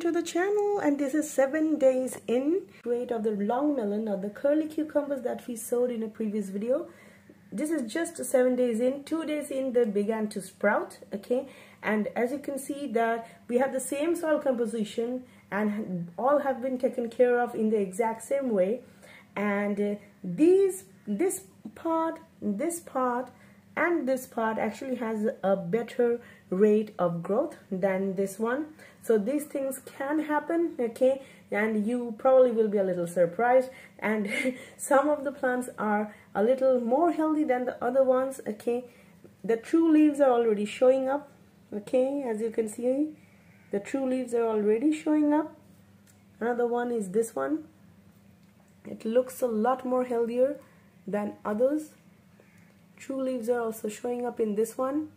to the channel and this is seven days in. Rate of the long melon or the curly cucumbers that we sowed in a previous video. This is just seven days in two days in they began to sprout okay? And as you can see that we have the same soil composition and all have been taken care of in the exact same way. And uh, these this part this part and this part actually has a better rate of growth than this one. So these things can happen okay? And you probably will be a little surprised. And some of the plants are a little more healthy than the other ones okay? The true leaves are already showing up okay? As you can see the true leaves are already showing up. Another one is this one. It looks a lot more healthier than others true leaves are also showing up in this one.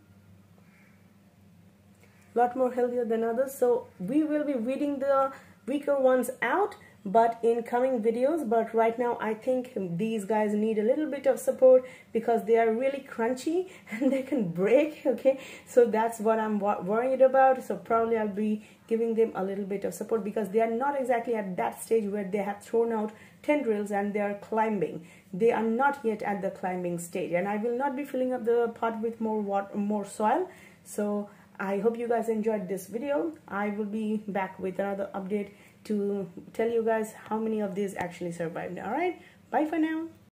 A lot more healthier than others. So we will be weeding the weaker ones out but in coming videos but right now I think these guys need a little bit of support because they are really crunchy and they can break okay? So that's what I'm worried about. So probably I'll be giving them a little bit of support because they are not exactly at that stage where they have thrown out tendrils and they are climbing. They are not yet at the climbing stage and I will not be filling up the pot with more water more soil. So I hope you guys enjoyed this video. I will be back with another update to tell you guys how many of these actually survived. All right bye for now